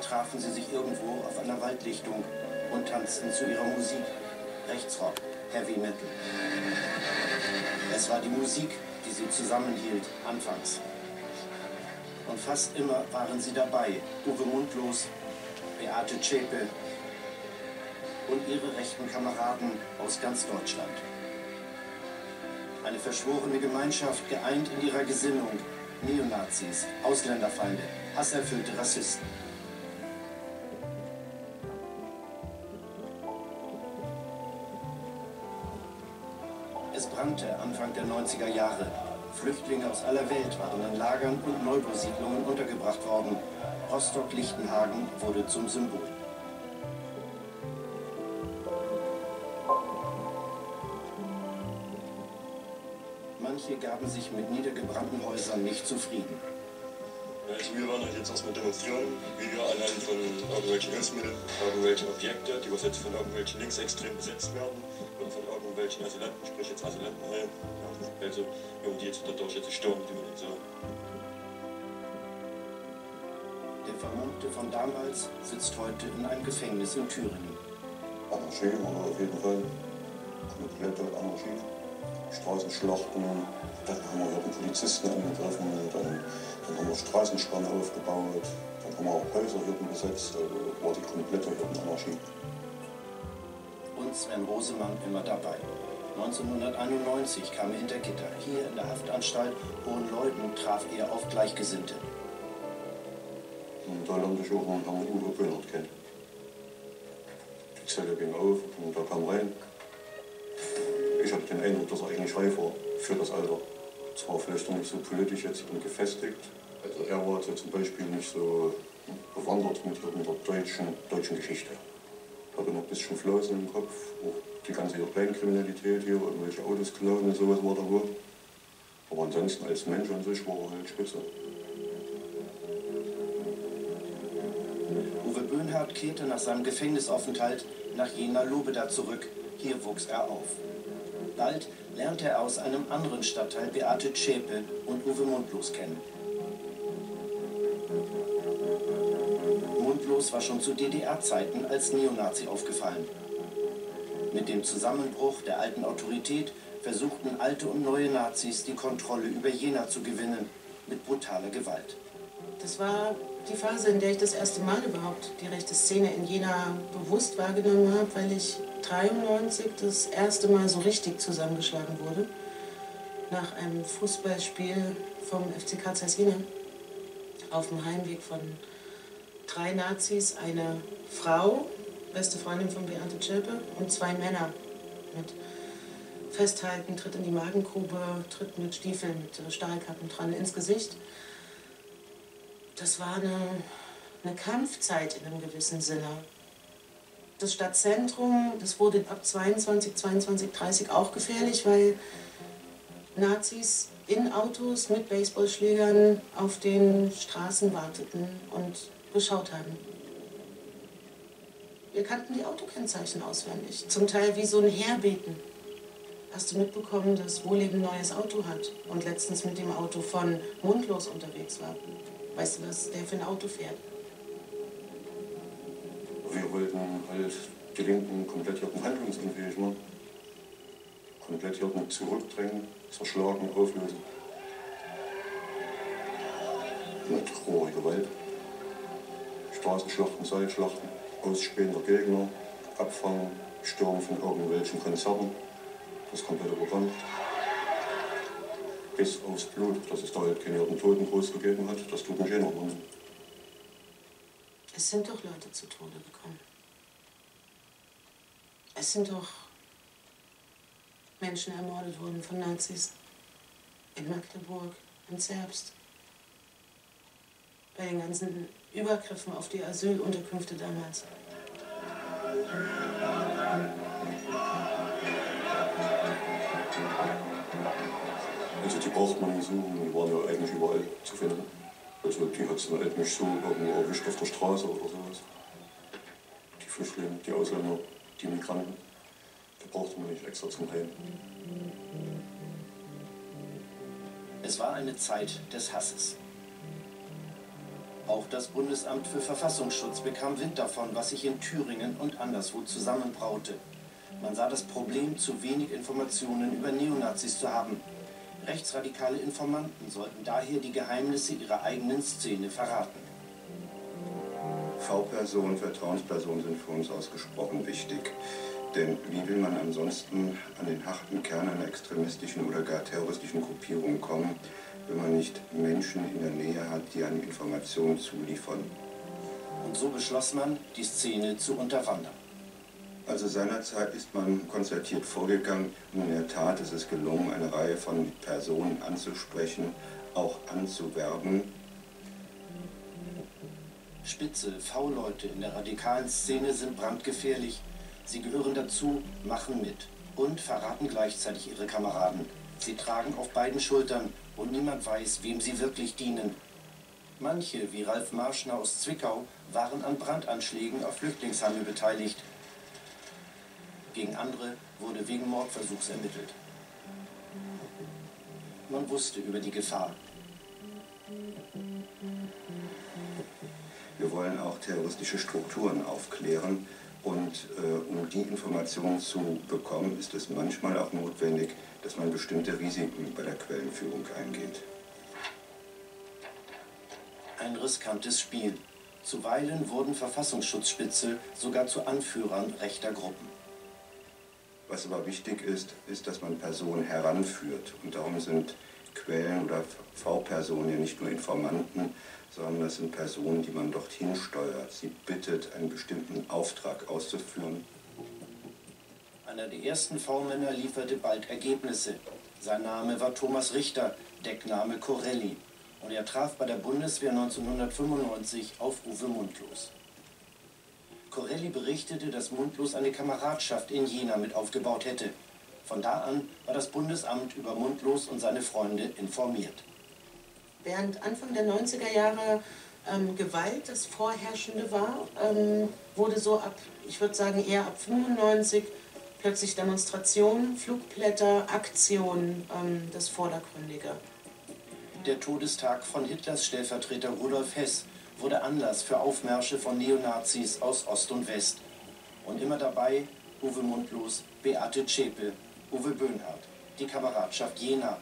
Trafen sie sich irgendwo auf einer Waldlichtung und tanzten zu ihrer Musik. Rechtsrock, Heavy Metal. Es war die Musik, die sie zusammenhielt, anfangs. Und fast immer waren sie dabei. Uwe Mundlos, Beate Zschäpe und ihre rechten Kameraden aus ganz Deutschland. Eine verschworene Gemeinschaft, geeint in ihrer Gesinnung. Neonazis, Ausländerfeinde, hasserfüllte Rassisten. Der 90er Jahre. Flüchtlinge aus aller Welt waren in Lagern und Neubausiedlungen untergebracht worden. Rostock-Lichtenhagen wurde zum Symbol. Manche gaben sich mit niedergebrannten Häusern nicht zufrieden. Wir waren halt jetzt erstmal demonstrieren, wie wir anhand von irgendwelchen Hilfsmitteln, irgendwelche Objekte, die jetzt von irgendwelchen Linksextremen besetzt werden irgendwelchen Asylanten, sprich jetzt Asylantenheim, also um die jetzt dadurch jetzt stürmen tun und so. Der Vermummte von damals sitzt heute in einem Gefängnis in Thüringen. Anarchie war auf jeden Fall. Komplette Anarchie. Straßenschlachten, dann haben wir die Polizisten angegriffen, dann, dann haben wir Straßenspanne aufgebaut, dann haben wir auch Häuserhürden besetzt, also war die komplette Hürdenanarchie. Und Sven Rosemann immer dabei. 1991 kam er hinter Gitter. Hier in der Haftanstalt Hohenleuden traf er auf Gleichgesinnte. Und da lernte ich auch noch Herrn Uwe Böhnert kennen. Die Zelle ging auf und da kam rein. Ich hatte den Eindruck, dass er eigentlich reif war für das Alter. Zwar vielleicht noch nicht so politisch jetzt und gefestigt. Also er war jetzt zum Beispiel nicht so bewandert mit der deutschen, deutschen Geschichte. Hatte noch ein bisschen Flausen im Kopf, auch die ganze Kleinkriminalität hier, irgendwelche Autos klauen und sowas war da wohl. Aber ansonsten als Mensch an sich war er halt spitze. Uwe Böhnhardt kehrte nach seinem Gefängnisaufenthalt nach Jena Lobeda zurück. Hier wuchs er auf. Bald lernte er aus einem anderen Stadtteil Beate Zschäpe und Uwe Mundlos kennen. Mundlos war schon zu DDR-Zeiten als Neonazi aufgefallen. Mit dem Zusammenbruch der alten Autorität versuchten alte und neue Nazis die Kontrolle über Jena zu gewinnen, mit brutaler Gewalt. Das war die Phase, in der ich das erste Mal überhaupt die rechte Szene in Jena bewusst wahrgenommen habe, weil ich 93 das erste Mal so richtig zusammengeschlagen wurde. Nach einem Fußballspiel vom FCK Jena auf dem Heimweg von drei Nazis, eine Frau, beste Freundin von Beate Zschäpe und zwei Männer mit Festhalten, Tritt in die Magengrube, Tritt mit Stiefeln, mit Stahlkappen dran ins Gesicht. Das war eine, eine Kampfzeit in einem gewissen Sinne. Das Stadtzentrum, das wurde ab 22, 22, 30 auch gefährlich, weil Nazis in Autos mit Baseballschlägern auf den Straßen warteten und geschaut haben. Wir kannten die Autokennzeichen auswendig, zum Teil wie so ein Herbeten. Hast du mitbekommen, dass Wohleben ein neues Auto hat und letztens mit dem Auto von Mundlos unterwegs war? Weißt du, was der für ein Auto fährt? Wir wollten halt die Linken komplett hier handlungsunfähig machen. Komplett hier zurückdrängen, zerschlagen, auflösen. Mit roher Gewalt. Straßenschlachten, Seilschlachten, Ausspähen der Gegner, Abfangen, Stürmen von irgendwelchen Konzerten. Das komplette Programm. Bis aufs Blut, dass es da halt keine Toten groß gegeben hat, das tut mich eh noch wundern. Es sind doch Leute zu Tode gekommen. Es sind doch Menschen ermordet worden von Nazis. In Magdeburg, in Zerbst. Bei den ganzen Übergriffen auf die Asylunterkünfte damals. Also die braucht man nicht suchen, die waren ja eigentlich überall zu finden. Also die hat es halt nicht so irgendwo erwischt auf der Straße oder sowas. Die Flüchtlinge, die Ausländer, die Migranten, die braucht man nicht extra zum Heim. Es war eine Zeit des Hasses. Auch das Bundesamt für Verfassungsschutz bekam Wind davon, was sich in Thüringen und anderswo zusammenbraute. Man sah das Problem, zu wenig Informationen über Neonazis zu haben. Rechtsradikale Informanten sollten daher die Geheimnisse ihrer eigenen Szene verraten. V-Personen, Vertrauenspersonen sind für uns ausgesprochen wichtig. Denn wie will man ansonsten an den harten Kern einer extremistischen oder gar terroristischen Gruppierung kommen, wenn man nicht Menschen in der Nähe hat, die einem Informationen zuliefern? Und so beschloss man, die Szene zu unterwandern. Also seinerzeit ist man konzertiert vorgegangen und in der Tat ist es gelungen, eine Reihe von Personen anzusprechen, auch anzuwerben. Spitze, V-Leute in der radikalen Szene sind brandgefährlich. Sie gehören dazu, machen mit und verraten gleichzeitig ihre Kameraden. Sie tragen auf beiden Schultern und niemand weiß, wem sie wirklich dienen. Manche, wie Ralf Marschner aus Zwickau, waren an Brandanschlägen auf Flüchtlingsheime beteiligt. Gegen andere wurde wegen Mordversuchs ermittelt. Man wusste über die Gefahr. Wir wollen auch terroristische Strukturen aufklären. Und äh, um die Informationen zu bekommen, ist es manchmal auch notwendig, dass man bestimmte Risiken bei der Quellenführung eingeht. Ein riskantes Spiel. Zuweilen wurden Verfassungsschutzspitze sogar zu Anführern rechter Gruppen. Was aber wichtig ist, ist, dass man Personen heranführt. Und darum sind Quellen oder V-Personen ja nicht nur Informanten, sondern das sind Personen, die man dorthin steuert. Sie bittet, einen bestimmten Auftrag auszuführen. Einer der ersten V-Männer lieferte bald Ergebnisse. Sein Name war Thomas Richter, Deckname Corelli. Und er traf bei der Bundeswehr 1995 auf Uwe Mundlos. Corelli berichtete, dass Mundlos eine Kameradschaft in Jena mit aufgebaut hätte. Von da an war das Bundesamt über Mundlos und seine Freunde informiert während Anfang der 90er Jahre ähm, Gewalt das Vorherrschende war, ähm, wurde so ab, ich würde sagen eher ab 95 plötzlich Demonstrationen, Flugblätter, Aktionen ähm, das Vordergründige. Der Todestag von Hitlers Stellvertreter Rudolf Hess wurde Anlass für Aufmärsche von Neonazis aus Ost und West. Und immer dabei Uwe Mundlos, Beate Zschäpe, Uwe Böhnhardt, die Kameradschaft Jena,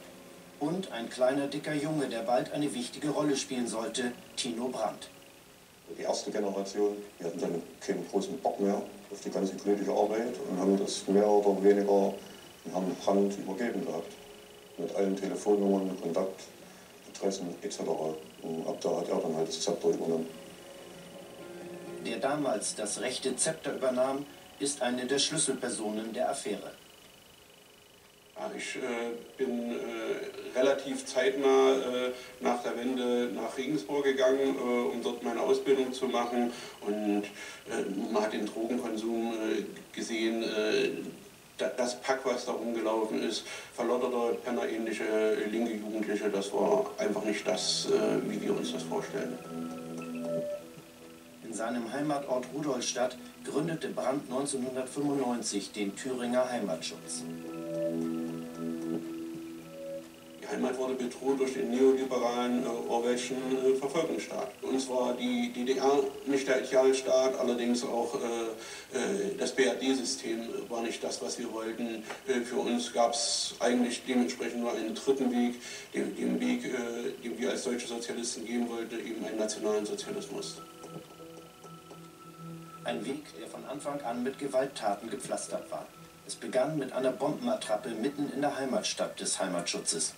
und ein kleiner dicker Junge, der bald eine wichtige Rolle spielen sollte, Tino Brandt. Die erste Generation, die hatten dann keinen großen Bock mehr auf die ganze politische Arbeit und haben das mehr oder weniger in Hand übergeben gehabt. Mit allen Telefonnummern, Kontaktadressen etc. Und ab da hat er dann halt das Zepter übernommen. Der damals das rechte Zepter übernahm, ist eine der Schlüsselpersonen der Affäre. Ich äh, bin äh, relativ zeitnah äh, nach der Wende nach Regensburg gegangen, um dort meine Ausbildung zu machen. Und man hat den Drogenkonsum gesehen. das Pack, was da rumgelaufen ist, verlotterte, pennerähnliche, linke Jugendliche, das war einfach nicht das, wie wir uns das vorstellen. In seinem Heimatort Rudolstadt gründete Brandt 1995 den Thüringer Heimatschutz. Die Heimat wurde bedroht durch den neoliberalen äh, Orwellschen äh, Verfolgungsstaat. Uns war die DDR nicht der Idealstaat, allerdings auch äh, äh das BRD-System war nicht das, was wir wollten. Äh, für uns gab es eigentlich dementsprechend nur einen dritten Weg, den, den Weg, äh, den wir als deutsche Sozialisten gehen wollten, eben einen nationalen Sozialismus. Ein Weg, der von Anfang an mit Gewalttaten gepflastert war. Es begann mit einer Bombenattrappe mitten in der Heimatstadt des Heimatschutzes.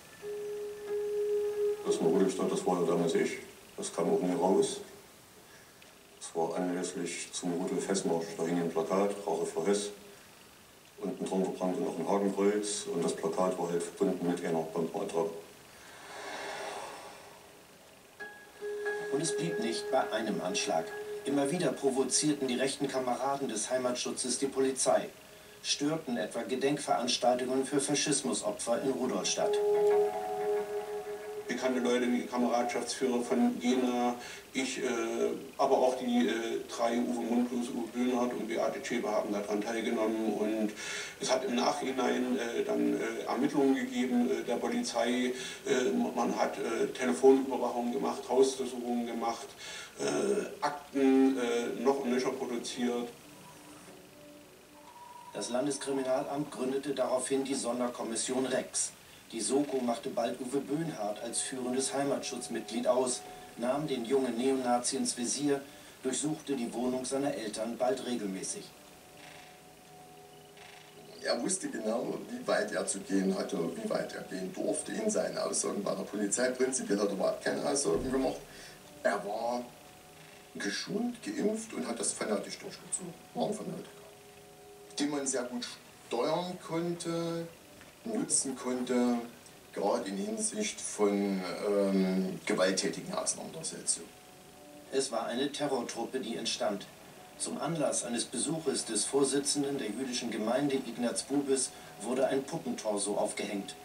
Das Modelstadt, das war ja damals ich. Das kam auch nie raus. Das war anlässlich zum Rudolf Hessmarsch. Da hing ein Plakat, Rache vor Hess. Unten drunter brannte noch ein Hakenkreuz und das Plakat war halt verbunden mit einer Bombenattrappe. Und es blieb nicht bei einem Anschlag. Immer wieder provozierten die rechten Kameraden des Heimatschutzes die Polizei, störten etwa Gedenkveranstaltungen für Faschismusopfer in Rudolstadt. Bekannte Leute wie Kameradschaftsführer von Jena, ich, äh, aber auch die äh, drei Uwe Mundlos, Uwe Böhnhardt und Beate Schäber haben daran teilgenommen und es hat im Nachhinein äh, dann äh, Ermittlungen gegeben äh, der Polizei, äh, man hat Telefonüberwachung gemacht, Hausdurchsuchungen gemacht, Akten noch und nöcher produziert. Das Landeskriminalamt gründete daraufhin die Sonderkommission Rex. Die Soko machte bald Uwe Böhnhardt als führendes Heimatschutzmitglied aus, nahm den jungen Neonazi ins Visier, durchsuchte die Wohnung seiner Eltern bald regelmäßig. Er wusste genau, wie weit er zu gehen hatte, wie weit er gehen durfte in seinen Aussagen bei der Polizei. Prinzipiell hat er überhaupt keine Aussagen gemacht. Er war geschult, geimpft und hat das fanatisch durchgezogen. War ein Fanatiker. Den man sehr gut steuern konnte, nutzen konnte, gerade in Hinsicht von ähm, gewalttätigen Auseinandersetzungen. Es war eine Terrortruppe, die entstand. Zum Anlass eines Besuches des Vorsitzenden der jüdischen Gemeinde Ignaz Bubis wurde ein Puppentorso aufgehängt.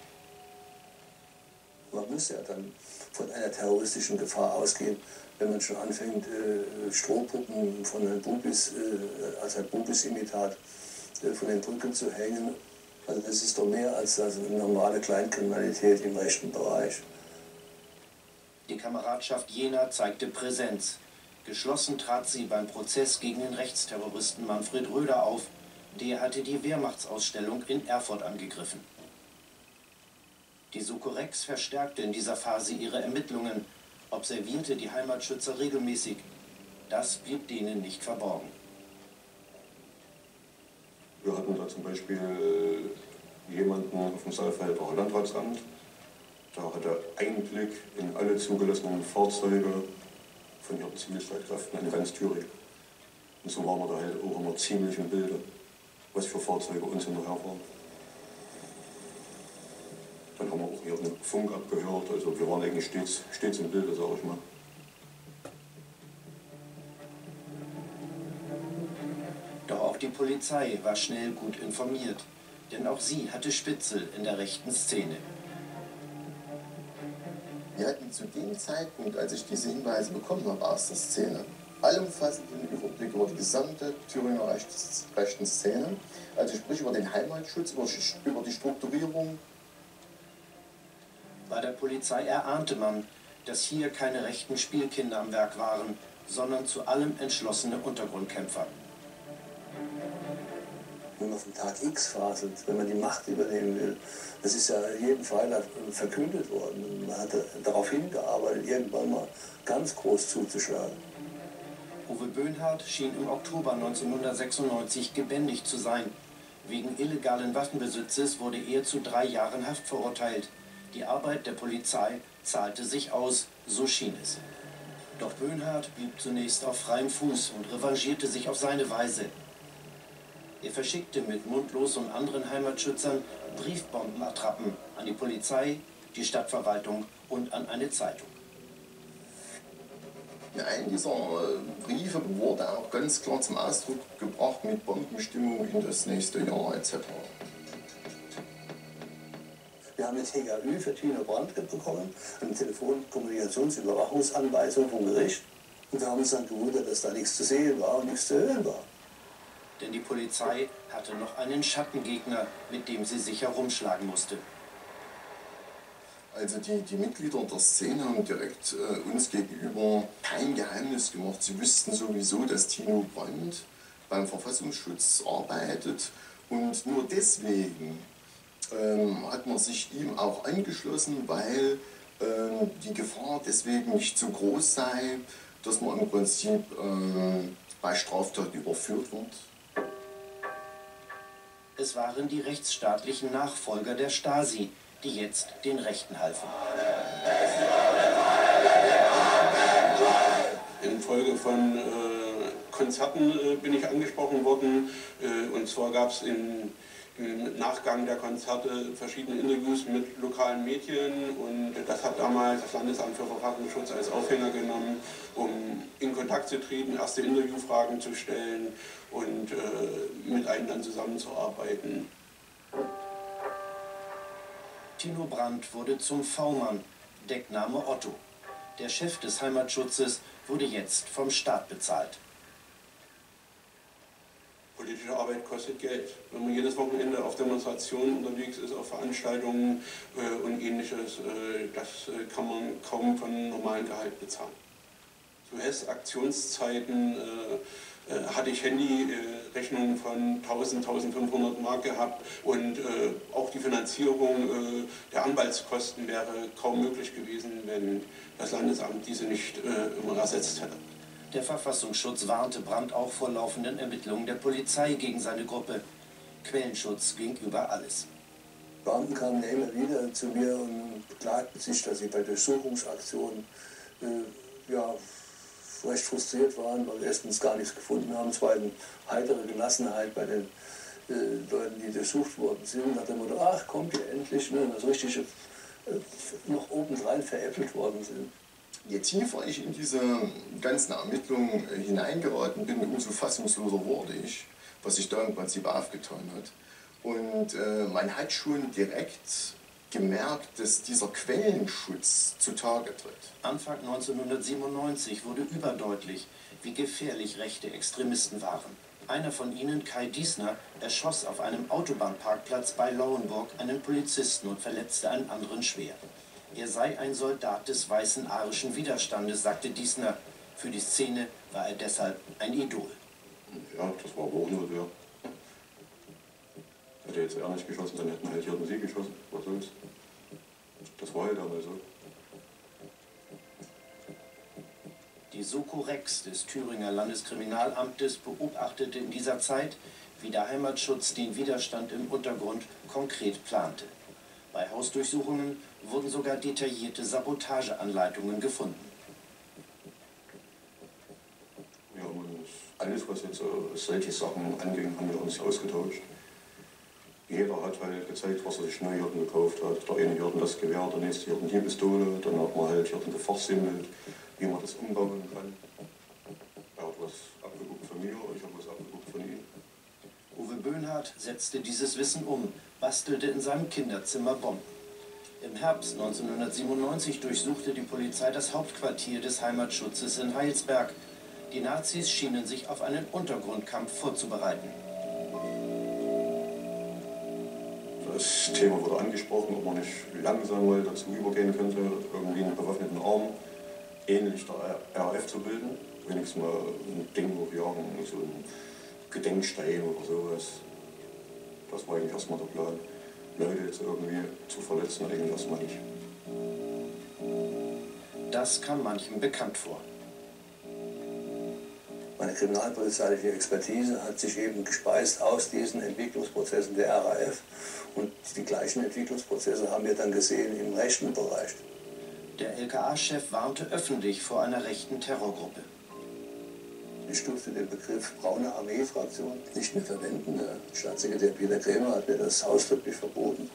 Man muss ja dann von einer terroristischen Gefahr ausgehen, wenn man schon anfängt, äh, Strohpuppen von Herrn Bubis, äh, als ein Bubis-Imitat äh, von den Brücken zu hängen also das ist doch mehr als also normale Kleinkriminalität im rechten Bereich. Die Kameradschaft Jena zeigte Präsenz. Geschlossen trat sie beim Prozess gegen den Rechtsterroristen Manfred Röder auf. Der hatte die Wehrmachtsausstellung in Erfurt angegriffen. Die Sukorex verstärkte in dieser Phase ihre Ermittlungen, observierte die Heimatschützer regelmäßig. Das blieb denen nicht verborgen. Wir hatten da zum Beispiel jemanden auf dem Saalfelder Landratsamt. Da hat er Einblick in alle zugelassenen Fahrzeuge von ihren Zivilstreitkräften in ganz Thüringen. Und so waren wir da halt auch immer ziemlich im Bilde, was für Fahrzeuge uns hinterher waren. Dann haben wir auch hier einen Funk abgehört, also wir waren eigentlich stets, stets im Bilde, sage ich mal. Polizei war schnell gut informiert, denn auch sie hatte Spitzel in der rechten Szene. Wir hatten zu dem Zeitpunkt, als ich diese Hinweise bekommen habe aus der Szene, allumfassenden Überblick über die gesamte Thüringer rechten Szene, also sprich über den Heimatschutz, über die Strukturierung. Bei der Polizei erahnte man, dass hier keine rechten Spielkinder am Werk waren, sondern zu allem entschlossene Untergrundkämpfer man vom Tag X faselt, wenn man die Macht übernehmen will. Das ist ja jedem Fall verkündet worden. Man hat darauf hingearbeitet, irgendwann mal ganz groß zuzuschlagen. Uwe Böhnhardt schien im Oktober 1996 gebändigt zu sein. Wegen illegalen Waffenbesitzes wurde er zu drei Jahren Haft verurteilt. Die Arbeit der Polizei zahlte sich aus, so schien es. Doch Böhnhardt blieb zunächst auf freiem Fuß und revanchierte sich auf seine Weise. Er verschickte mit Mundlos und anderen Heimatschützern Briefbombenattrappen an die Polizei, die Stadtverwaltung und an eine Zeitung. In einem dieser äh, Briefe wurde auch ganz klar zum Ausdruck gebracht mit Bombenstimmung in das nächste Jahr etc. Wir haben jetzt TGÜ für Tino Brandt bekommen, eine Telefonkommunikationsüberwachungsanweisung vom Gericht. Und wir haben uns dann gewundert, dass da nichts zu sehen war und nichts zu hören war denn die Polizei hatte noch einen Schattengegner, mit dem sie sich herumschlagen musste. Also die, die Mitglieder der Szene haben direkt äh, uns gegenüber kein Geheimnis gemacht. Sie wüssten sowieso, dass Tino Brandt beim Verfassungsschutz arbeitet und nur deswegen ähm, hat man sich ihm auch angeschlossen, weil ähm, die Gefahr deswegen nicht so groß sei, dass man im Prinzip äh, bei Straftaten überführt wird. Es waren die rechtsstaatlichen Nachfolger der Stasi, die jetzt den Rechten halfen. Infolge von äh, Konzerten äh, bin ich angesprochen worden. Äh, und zwar gab es in im Nachgang der Konzerte verschiedene Interviews mit lokalen Medien und das hat damals das Landesamt für Verfassungsschutz als Aufhänger genommen, um in Kontakt zu treten, erste Interviewfragen zu stellen und äh, mit einem dann zusammenzuarbeiten. Tino Brandt wurde zum V-Mann, Deckname Otto. Der Chef des Heimatschutzes wurde jetzt vom Staat bezahlt. Politische Arbeit kostet Geld. Wenn man jedes Wochenende auf Demonstrationen unterwegs ist, auf Veranstaltungen äh, und ähnliches, äh, das äh, kann man kaum von normalen Gehalt bezahlen. Zu Hess Aktionszeiten äh, äh, hatte ich Handyrechnungen von 1000, 1500 Mark gehabt und äh, auch die Finanzierung der Anwaltskosten wäre kaum möglich gewesen, wenn das Landesamt diese nicht immer ersetzt hätte. Der Verfassungsschutz warnte Brandt auch vor laufenden Ermittlungen der Polizei gegen seine Gruppe. Quellenschutz ging über alles. Beamten kamen immer wieder zu mir und beklagten sich, dass sie bei Durchsuchungsaktionen äh, ja, recht frustriert waren, weil erstens gar nichts gefunden haben, zweitens heitere Gelassenheit bei den äh, Leuten, die durchsucht worden sind, nach dem Motto, ach kommt ihr endlich, ne, das Richtige äh, noch obendrein veräppelt worden sind. Je tiefer ich in diese ganzen Ermittlungen äh, hineingeraten bin, umso fassungsloser wurde ich, was sich da im Prinzip aufgetan hat. Und äh, man hat schon direkt gemerkt, dass dieser Quellenschutz zutage tritt. Anfang 1997 wurde überdeutlich, wie gefährlich rechte Extremisten waren. Einer von ihnen, Kai Diesner, erschoss auf einem Autobahnparkplatz bei Lauenburg einen Polizisten und verletzte einen anderen schwer. Er sei ein Soldat des weißen arischen Widerstandes, sagte Diesner. Für die Szene war er deshalb ein Idol. Ja, das war auch nur der. Hätte jetzt er nicht geschossen, dann hätten halt hier sie geschossen. Was soll's? Das war halt einmal so. Die Soko Rex des Thüringer Landeskriminalamtes beobachtete in dieser Zeit, wie der Heimatschutz den Widerstand im Untergrund konkret plante. Bei Hausdurchsuchungen wurden sogar detaillierte Sabotageanleitungen gefunden. Ja, alles, was jetzt solche Sachen anging, haben wir uns ausgetauscht. Jeder hat halt gezeigt, was er sich neu gekauft hat. Der eine Hirten das Gewehr, der nächste Hirten die Pistole, dann hat man halt Hirten gefachsimmelt, wie man das umbauen kann. Er hat was abgeguckt von mir, ich habe was abgeguckt von ihm. Uwe Böhnhardt setzte dieses Wissen um, bastelte in seinem Kinderzimmer Bomben. Im Herbst 1997 durchsuchte die Polizei das Hauptquartier des Heimatschutzes in Heilsberg. Die Nazis schienen sich auf einen Untergrundkampf vorzubereiten. Das Thema wurde angesprochen, ob man nicht langsam mal dazu übergehen könnte, irgendwie einen bewaffneten Arm ähnlich der RAF zu bilden. Wenigstens mal ein Ding hochjagen, so ein Gedenkstein oder sowas. Das war eigentlich erstmal der Plan. Leute jetzt irgendwie zu verletzen, eigentlich erstmal nicht. Das kam manchem bekannt vor. Meine kriminalpolizeiliche Expertise hat sich eben gespeist aus diesen Entwicklungsprozessen der RAF. Und die gleichen Entwicklungsprozesse haben wir dann gesehen im rechten Bereich. Der LKA-Chef warnte öffentlich vor einer rechten Terrorgruppe. Ich durfte den Begriff braune Armee-Fraktion nicht mehr verwenden. Der Staatssekretär Peter Krämer hat mir das ausdrücklich verboten.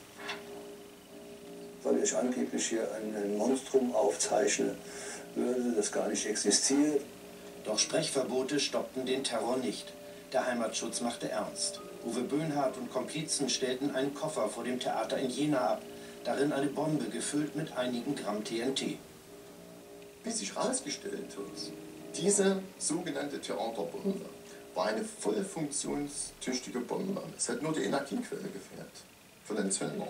Weil ich angeblich hier ein Monstrum aufzeichne, würde, das gar nicht existiert. Doch Sprechverbote stoppten den Terror nicht. Der Heimatschutz machte ernst. Uwe Böhnhardt und Komplizen stellten einen Koffer vor dem Theater in Jena ab. Darin eine Bombe gefüllt mit einigen Gramm TNT. Wie sich herausgestellt hat, diese sogenannte Theaterbombe war eine voll funktionstüchtige Bombe. Es hat nur die Energiequelle gefehlt von den Zündern.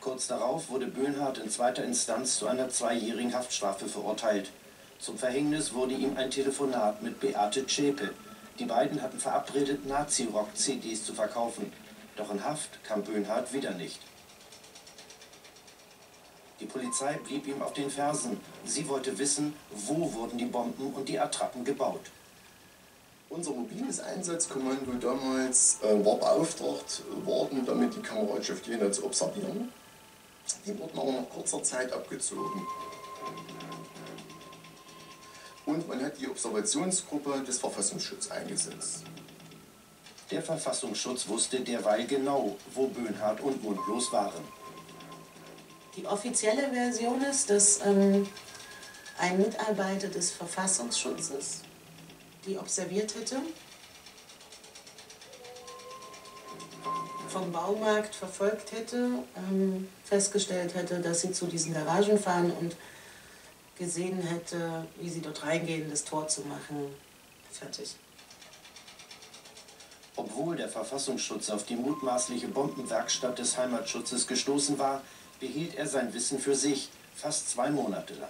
Kurz darauf wurde Böhnhardt in zweiter Instanz zu einer zweijährigen Haftstrafe verurteilt. Zum Verhängnis wurde ihm ein Telefonat mit Beate Zschäpe. Die beiden hatten verabredet, Nazi-Rock-CDs zu verkaufen. Doch in Haft kam Böhnhardt wieder nicht. Die Polizei blieb ihm auf den Fersen. Sie wollte wissen, wo wurden die Bomben und die Attrappen gebaut. Unser mobiles Einsatzkommando damals äh, war beauftragt worden, damit die Kameradschaft Jena zu observieren. Die wurden aber nach kurzer Zeit abgezogen. Und man hat die Observationsgruppe des Verfassungsschutzes eingesetzt. Der Verfassungsschutz wusste derweil genau, wo Böhnhardt und Mundlos waren. Die offizielle Version ist, dass ähm, ein Mitarbeiter des Verfassungsschutzes die observiert hätte. vom Baumarkt verfolgt hätte, ähm, festgestellt hätte, dass sie zu diesen Garagen fahren und gesehen hätte, wie sie dort reingehen, das Tor zu machen. Fertig. Obwohl der Verfassungsschutz auf die mutmaßliche Bombenwerkstatt des Heimatschutzes gestoßen war, behielt er sein Wissen für sich, fast zwei Monate lang.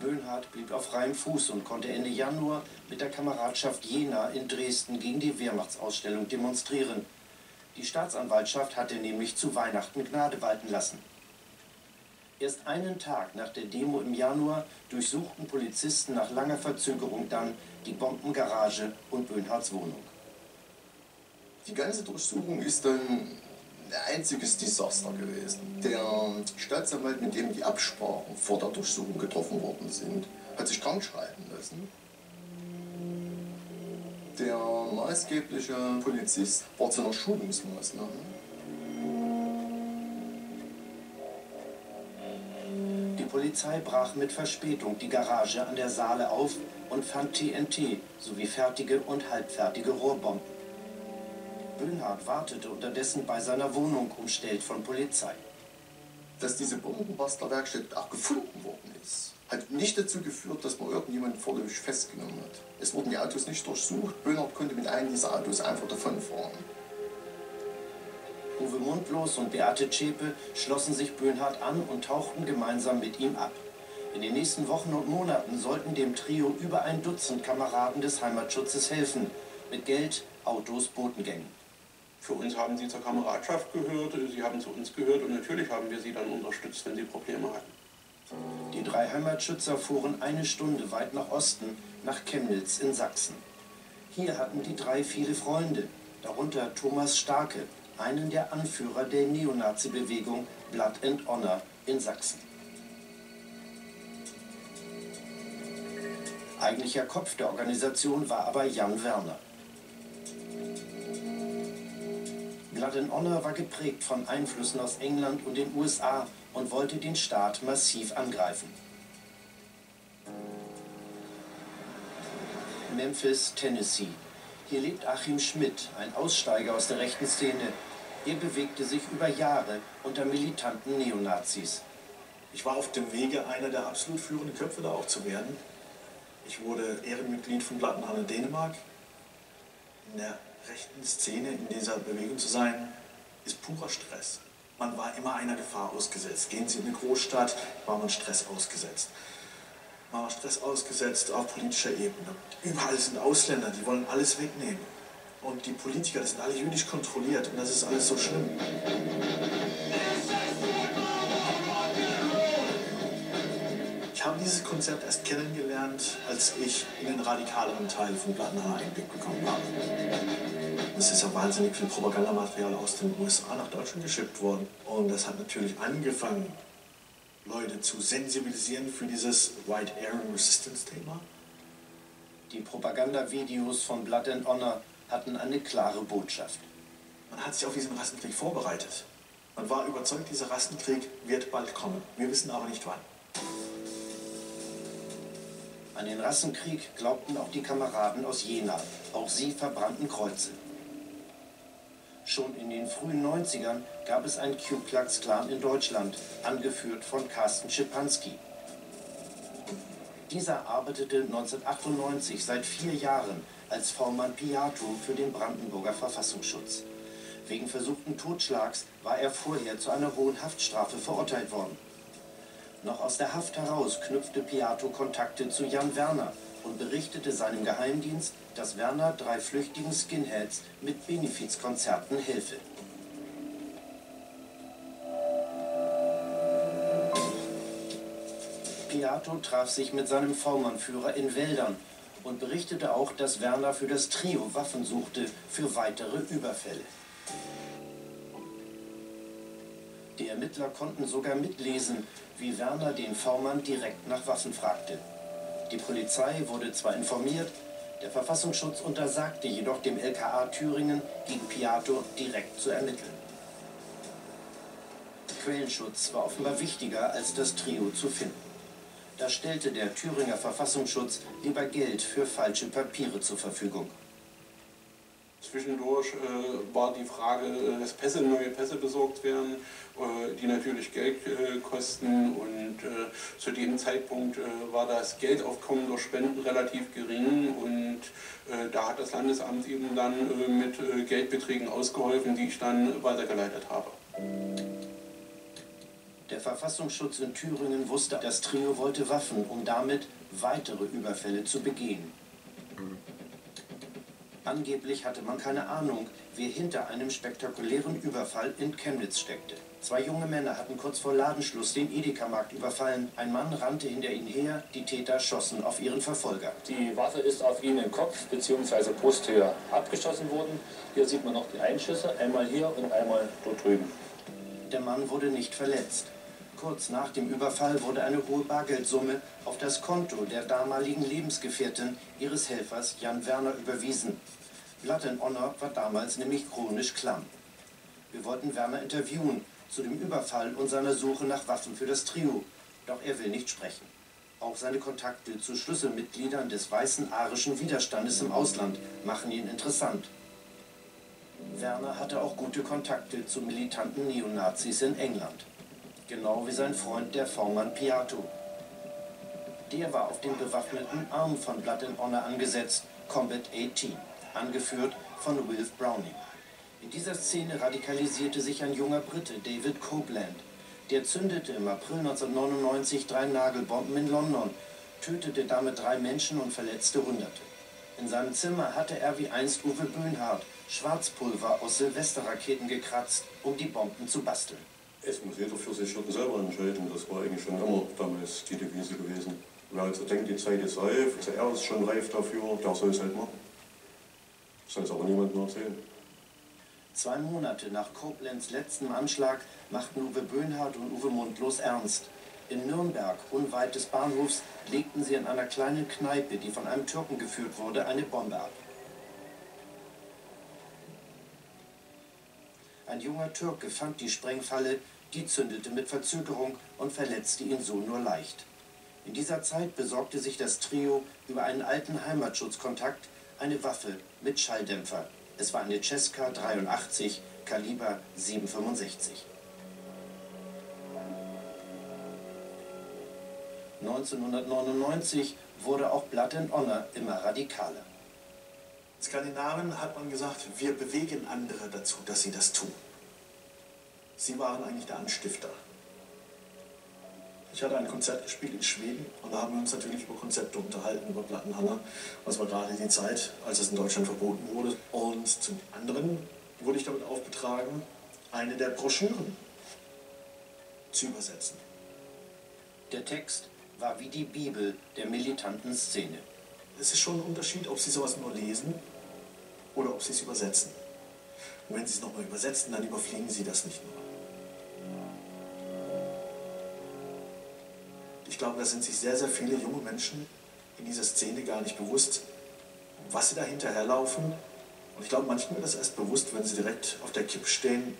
Böhnhardt blieb auf freiem Fuß und konnte Ende Januar mit der Kameradschaft Jena in Dresden gegen die Wehrmachtsausstellung demonstrieren. Die Staatsanwaltschaft hatte nämlich zu Weihnachten Gnade walten lassen. Erst einen Tag nach der Demo im Januar durchsuchten Polizisten nach langer Verzögerung dann die Bombengarage und Böhnhardts Wohnung. Die ganze Durchsuchung ist dann ein einziges Desaster gewesen. Der Staatsanwalt, mit dem die Absprachen vor der Durchsuchung getroffen worden sind, hat sich krank schreiben lassen. Der maßgebliche Polizist war zu einer Schulungsmaßnahme. Die Polizei brach mit Verspätung die Garage an der Saale auf und fand TNT sowie fertige und halbfertige Rohrbomben. Böhnhardt wartete unterdessen bei seiner Wohnung, umstellt von Polizei. Dass diese Bombenbastlerwerkstatt auch gefunden worden ist, hat nicht dazu geführt, dass man irgendjemand vorläufig festgenommen hat. Es wurden die Autos nicht durchsucht. Böhnhardt konnte mit einem dieser Autos einfach davonfahren. Uwe Mundlos und Beate Zschäpe schlossen sich Böhnhardt an und tauchten gemeinsam mit ihm ab. In den nächsten Wochen und Monaten sollten dem Trio über ein Dutzend Kameraden des Heimatschutzes helfen. Mit Geld, Autos, Botengängen. Für uns haben sie zur Kameradschaft gehört, sie haben zu uns gehört und natürlich haben wir sie dann unterstützt, wenn sie Probleme hatten. Die drei Heimatschützer fuhren eine Stunde weit nach Osten, nach Chemnitz in Sachsen. Hier hatten die drei viele Freunde, darunter Thomas Starke, einen der Anführer der Neonazi-Bewegung Blood and Honor in Sachsen. Eigentlicher Kopf der Organisation war aber Jan Werner. And Honor war geprägt von Einflüssen aus England und den USA und wollte den Staat massiv angreifen. Memphis, Tennessee. Hier lebt Achim Schmidt, ein Aussteiger aus der rechten Szene. Er bewegte sich über Jahre unter militanten Neonazis. Ich war auf dem Wege, einer der absolut führenden Köpfe da auch zu werden. Ich wurde Ehrenmitglied von Plattenhalle Dänemark. In der rechten Szene, in dieser Bewegung zu sein, ist purer Stress. Man war immer einer Gefahr ausgesetzt. Gehen Sie in eine Großstadt, war man Stress ausgesetzt. Man war Stress ausgesetzt auf politischer Ebene. Überall sind Ausländer, die wollen alles wegnehmen. Und die Politiker, das sind alle jüdisch kontrolliert und das ist alles so schlimm. Ich habe dieses Konzept erst kennengelernt, als ich in den radikaleren Teil von Plattenhaar Einblick bekommen habe. Es ist ja wahnsinnig viel Propagandamaterial aus den USA nach Deutschland geschickt worden. Und das hat natürlich angefangen, Leute zu sensibilisieren für dieses White Aaron Resistance Thema. Die Propagandavideos von Blood and Honor hatten eine klare Botschaft. Man hat sich auf diesen Rassenkrieg vorbereitet. Man war überzeugt, dieser Rassenkrieg wird bald kommen. Wir wissen aber nicht wann. An den Rassenkrieg glaubten auch die Kameraden aus Jena. Auch sie verbrannten Kreuze. Schon in den frühen 90ern gab es einen Ku Klux Klan in Deutschland, angeführt von Carsten Schipanski. Dieser arbeitete 1998 seit vier Jahren als V-Mann Piato für den Brandenburger Verfassungsschutz. Wegen versuchten Totschlags war er vorher zu einer hohen Haftstrafe verurteilt worden. Noch aus der Haft heraus knüpfte Piato Kontakte zu Jan Werner und berichtete seinem Geheimdienst, dass Werner drei flüchtigen Skinheads mit Benefizkonzerten helfe. Piato traf sich mit seinem V-Mann-Führer in Wäldern und berichtete auch, dass Werner für das Trio Waffen suchte für weitere Überfälle. Die Ermittler konnten sogar mitlesen, wie Werner den V-Mann direkt nach Waffen fragte. Die Polizei wurde zwar informiert, der Verfassungsschutz untersagte jedoch dem LKA Thüringen, gegen Piato direkt zu ermitteln. Quellenschutz war offenbar wichtiger, als das Trio zu finden. Da stellte der Thüringer Verfassungsschutz lieber Geld für falsche Papiere zur Verfügung. Zwischendurch äh, war die Frage, äh, dass Pässe, neue Pässe besorgt werden, äh, die natürlich Geld äh, kosten. Und äh, zu dem Zeitpunkt äh, war das Geldaufkommen durch Spenden relativ gering. Und da hat das Landesamt eben dann mit Geldbeträgen ausgeholfen, die ich dann weitergeleitet habe. Der Verfassungsschutz in Thüringen wusste, das Trio wollte Waffen, um damit weitere Überfälle zu begehen. Angeblich hatte man keine Ahnung, wer hinter einem spektakulären Überfall in Chemnitz steckte. Zwei junge Männer hatten kurz vor Ladenschluss den Edeka-Markt überfallen. Ein Mann rannte hinter ihnen her, die Täter schossen auf ihren Verfolger. Die Waffe ist auf ihn im Kopf bzw. Brusthöhe abgeschossen worden. Hier sieht man noch die Einschüsse, einmal hier und einmal dort drüben. Der Mann wurde nicht verletzt. Kurz nach dem Überfall wurde eine hohe Bargeldsumme auf das Konto der damaligen Lebensgefährtin ihres Helfers Jan Werner überwiesen. Blood and Honor war damals nämlich chronisch klamm. Wir wollten Werner interviewen zu dem Überfall und seiner Suche nach Waffen für das Trio, doch er will nicht sprechen. Auch seine Kontakte zu Schlüsselmitgliedern des weißen arischen Widerstandes im Ausland machen ihn interessant. Werner hatte auch gute Kontakte zu militanten Neonazis in England genau wie sein Freund der V-Mann Piatto. Der war auf dem bewaffneten Arm von Blood and Honor angesetzt, Combat 18, angeführt von Wilf Browning. In dieser Szene radikalisierte sich ein junger Brite, David Copeland. Der zündete im April 1999 drei Nagelbomben in London, tötete damit drei Menschen und verletzte Hunderte. In seinem Zimmer hatte er wie einst Uwe Böhnhardt Schwarzpulver aus Silvesterraketen gekratzt, um die Bomben zu basteln. Es muss jeder für sich selber entscheiden. Das war eigentlich schon immer damals die Devise gewesen. Wer also denkt, die Zeit ist reif, er ist schon reif dafür, der soll es halt machen. Soll es aber niemandem erzählen. Zwei Monate nach Koblenz letztem Anschlag machten Uwe Böhnhardt und Uwe Mundlos ernst. In Nürnberg, unweit des Bahnhofs, legten sie in einer kleinen Kneipe, die von einem Türken geführt wurde, eine Bombe ab. Ein junger Türke fand die Sprengfalle, die zündete mit Verzögerung und verletzte ihn so nur leicht. In dieser Zeit besorgte sich das Trio über einen alten Heimatschutzkontakt eine Waffe mit Schalldämpfer. Es war eine Cesca 83, Kaliber 765. 1999 wurde auch Blood and Honor immer radikaler. In Skandinavien hat man gesagt, wir bewegen andere dazu, dass sie das tun. Sie waren eigentlich der Anstifter. Ich hatte ein Konzert gespielt in Schweden und da haben wir uns natürlich über Konzepte unterhalten, über Plattenhammer. Das war gerade die Zeit, als es in Deutschland verboten wurde. Und zum anderen wurde ich damit aufgetragen, eine der Broschüren zu übersetzen. Der Text war wie die Bibel der militanten Szene. Es ist schon ein Unterschied, ob Sie sowas nur lesen oder ob Sie es übersetzen. Und wenn Sie es nochmal übersetzen, dann überfliegen Sie das nicht nur. Ich glaube, da sind sich sehr, sehr viele junge Menschen in dieser Szene gar nicht bewusst, was sie da hinterherlaufen. Und ich glaube, manchmal wird das erst bewusst, wenn sie direkt auf der Kippe stehen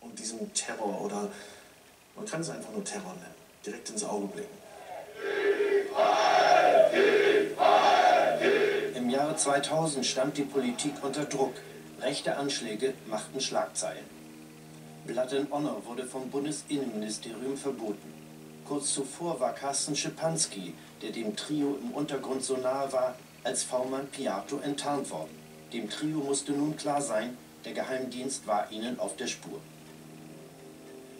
und diesem Terror oder man kann es einfach nur Terror nennen, direkt ins Auge blicken. Im Jahre 2000 stand die Politik unter Druck. Rechte Anschläge machten Schlagzeilen. Blood and Honor wurde vom Bundesinnenministerium verboten. Kurz zuvor war Carsten Schipanski, der dem Trio im Untergrund so nahe war, als V-Mann Piatto enttarnt worden. Dem Trio musste nun klar sein, der Geheimdienst war ihnen auf der Spur.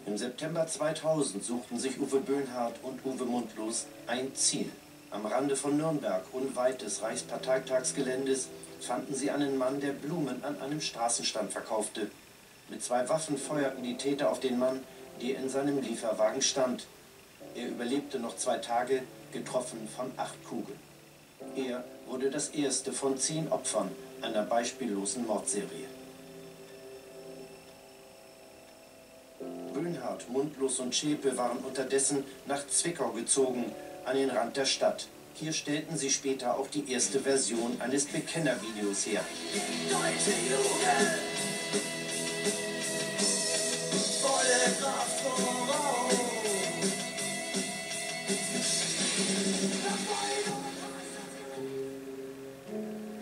Im September 2000 suchten sich Uwe Böhnhardt und Uwe Mundlos ein Ziel. Am Rande von Nürnberg, unweit des Reichsparteitagsgeländes, fanden sie einen Mann, der Blumen an einem Straßenstand verkaufte. Mit zwei Waffen feuerten die Täter auf den Mann, der in seinem Lieferwagen stand. Er überlebte noch zwei Tage, getroffen von acht Kugeln. Er wurde das erste von zehn Opfern einer beispiellosen Mordserie. Böhnhardt, Mundlos und Schäpe waren unterdessen nach Zwickau gezogen, an den Rand der Stadt. Hier stellten sie später auch die erste Version eines Bekennervideos her. Die deutsche Jugend, volle Kraft voraus.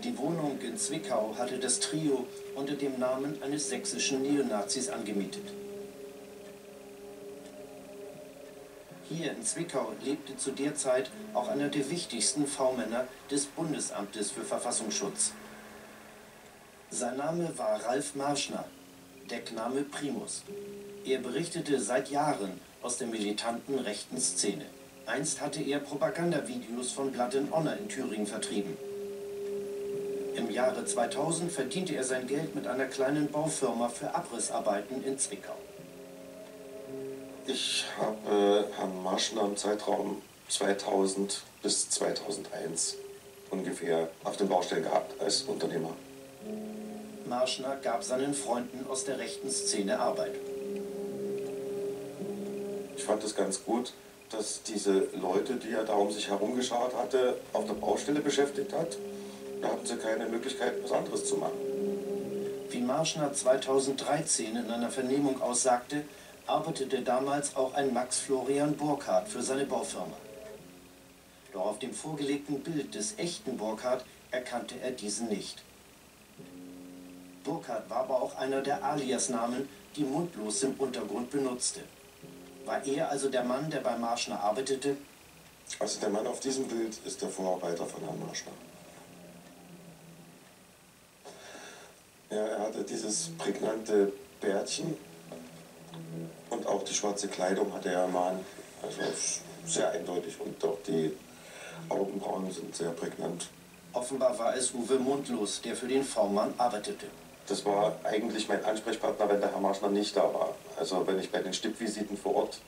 Die Wohnung in Zwickau hatte das Trio unter dem Namen eines sächsischen Neonazis angemietet. Hier in Zwickau lebte zu der Zeit auch einer der wichtigsten V-Männer des Bundesamtes für Verfassungsschutz. Sein Name war Ralf Marschner, Deckname Primus. Er berichtete seit Jahren aus der militanten rechten Szene. Einst hatte er Propagandavideos von Blood and Honor in Thüringen vertrieben. Im Jahre 2000 verdiente er sein Geld mit einer kleinen Baufirma für Abrissarbeiten in Zwickau. Ich habe Herrn Marschner im Zeitraum 2000 bis 2001 ungefähr auf den Baustellen gehabt als Unternehmer. Marschner gab seinen Freunden aus der rechten Szene Arbeit. Ich fand es ganz gut, dass diese Leute, die er da um sich herum geschaut hatte, auf der Baustelle beschäftigt hat. Da hatten sie keine Möglichkeit, was anderes zu machen. Wie Marschner 2013 in einer Vernehmung aussagte, arbeitete damals auch ein Max Florian Burkhardt für seine Baufirma. Doch auf dem vorgelegten Bild des echten Burkhardt erkannte er diesen nicht. Burkhardt war aber auch einer der Aliasnamen, die Mundlos im Untergrund benutzte. War er also der Mann, der bei Marschner arbeitete? Also der Mann auf diesem Bild ist der Vorarbeiter von Herrn Marschner. Ja, er hatte dieses prägnante Bärtchen und auch die schwarze Kleidung hatte er mal an. Also sehr eindeutig und auch die Augenbrauen sind sehr prägnant. Offenbar war es Uwe Mundlos, der für den V-Mann arbeitete. Das war eigentlich mein Ansprechpartner, wenn der Herr Marschner nicht da war. Also wenn ich bei den Stippvisiten vor Ort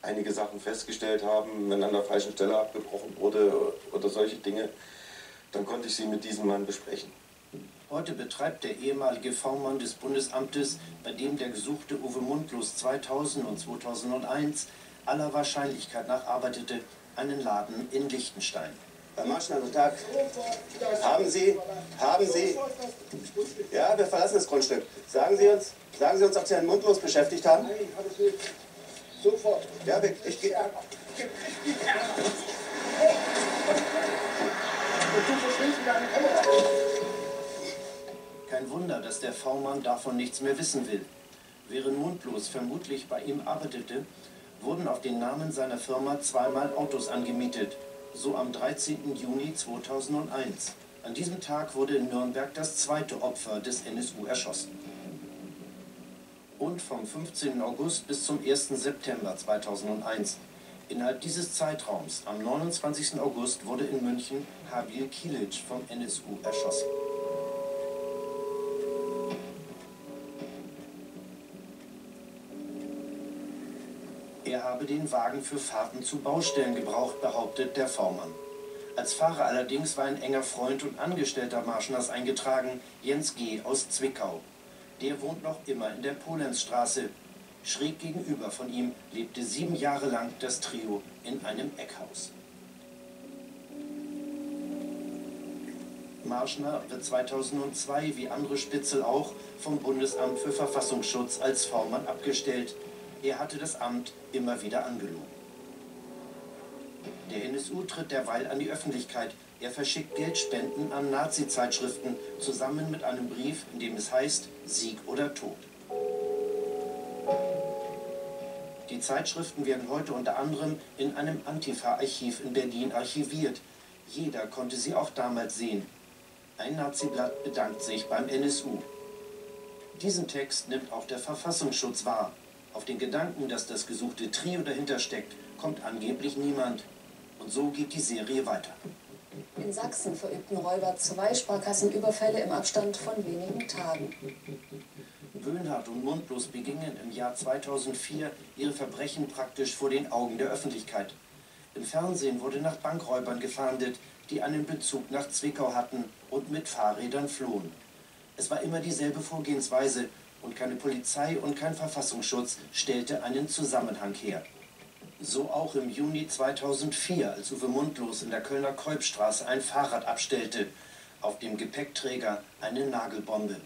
einige Sachen festgestellt habe, wenn an der falschen Stelle abgebrochen wurde oder solche Dinge, dann konnte ich sie mit diesem Mann besprechen. Heute betreibt der ehemalige V-Mann des Bundesamtes, bei dem der gesuchte Uwe Mundlos 2000 und 2001 aller Wahrscheinlichkeit nach arbeitete, einen Laden in Liechtenstein. Herr Marschner, guten Tag. Haben Sie, haben Sie, ja, wir verlassen das Grundstück. Sagen Sie uns, sagen Sie uns, ob Sie Herrn Mundlos beschäftigt haben? Nein, habe ich nicht. Sofort. Ja, ich gehe. Und du verschwindest in deine Kamera. Kein Wunder, dass der V-Mann davon nichts mehr wissen will. Während Mundlos vermutlich bei ihm arbeitete, wurden auf den Namen seiner Firma zweimal Autos angemietet, so am 13. Juni 2001. An diesem Tag wurde in Nürnberg das zweite Opfer des NSU erschossen. Und vom 15. August bis zum 1. September 2001. Innerhalb dieses Zeitraums, am 29. August, wurde in München Habil Kilic vom NSU erschossen. Er habe den Wagen für Fahrten zu Baustellen gebraucht, behauptet der V-Mann. Als Fahrer allerdings war ein enger Freund und Angestellter Marschners eingetragen, Jens G. aus Zwickau. Der wohnt noch immer in der Polenzstraße. Schräg gegenüber von ihm lebte sieben Jahre lang das Trio in einem Eckhaus. Marschner wird 2002, wie andere Spitzel auch, vom Bundesamt für Verfassungsschutz als V-Mann abgestellt. Er hatte das Amt immer wieder angelogen. Der NSU tritt derweil an die Öffentlichkeit. Er verschickt Geldspenden an Nazi-Zeitschriften zusammen mit einem Brief, in dem es heißt Sieg oder Tod. Die Zeitschriften werden heute unter anderem in einem Antifa-Archiv in Berlin archiviert. Jeder konnte sie auch damals sehen. Ein Nazi-Blatt bedankt sich beim NSU. Diesen Text nimmt auch der Verfassungsschutz wahr. Auf den Gedanken, dass das gesuchte Trio dahinter steckt, kommt angeblich niemand. Und so geht die Serie weiter. In Sachsen verübten Räuber zwei Sparkassenüberfälle im Abstand von wenigen Tagen. Böhnhardt und Mundlos begingen im Jahr 2004 ihre Verbrechen praktisch vor den Augen der Öffentlichkeit. Im Fernsehen wurde nach Bankräubern gefahndet, die einen Bezug nach Zwickau hatten und mit Fahrrädern flohen. Es war immer dieselbe Vorgehensweise und keine Polizei und kein Verfassungsschutz stellte einen Zusammenhang her. So auch im Juni 2004, als Uwe Mundlos in der Kölner Kolbstraße ein Fahrrad abstellte, auf dem Gepäckträger eine Nagelbombe.